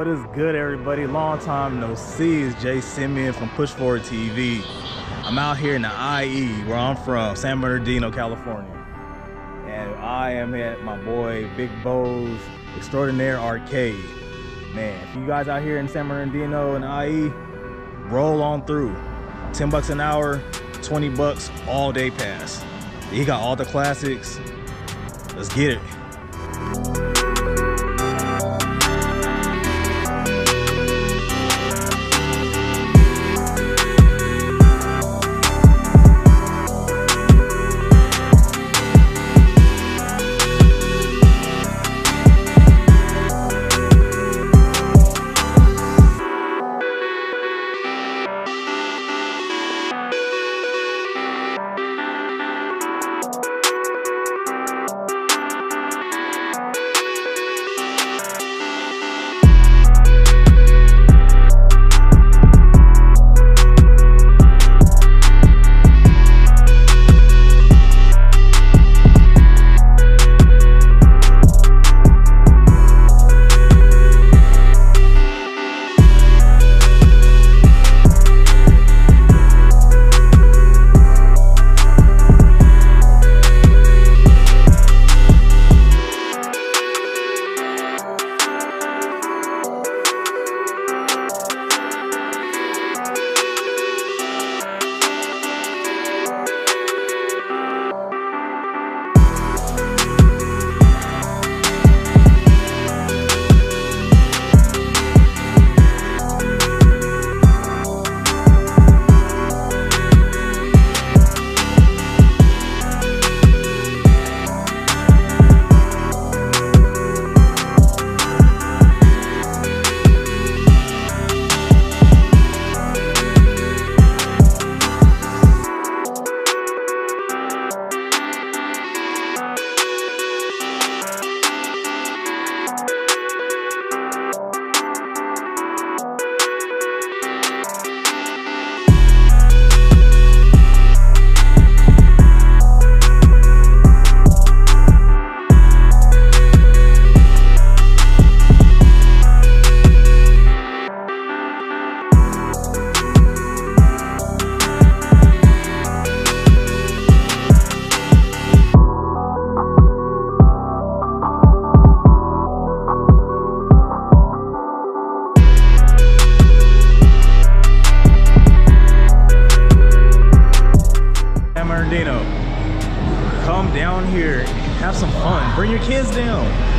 What is good, everybody? Long time no see. It's Jay Simeon from Push Forward TV. I'm out here in the IE, where I'm from, San Bernardino, California. And I am at my boy Big Bo's Extraordinaire Arcade. Man, if you guys out here in San Bernardino and IE, roll on through. 10 bucks an hour, 20 bucks all day pass. He got all the classics. Let's get it. Come down here, have some fun. Bring your kids down.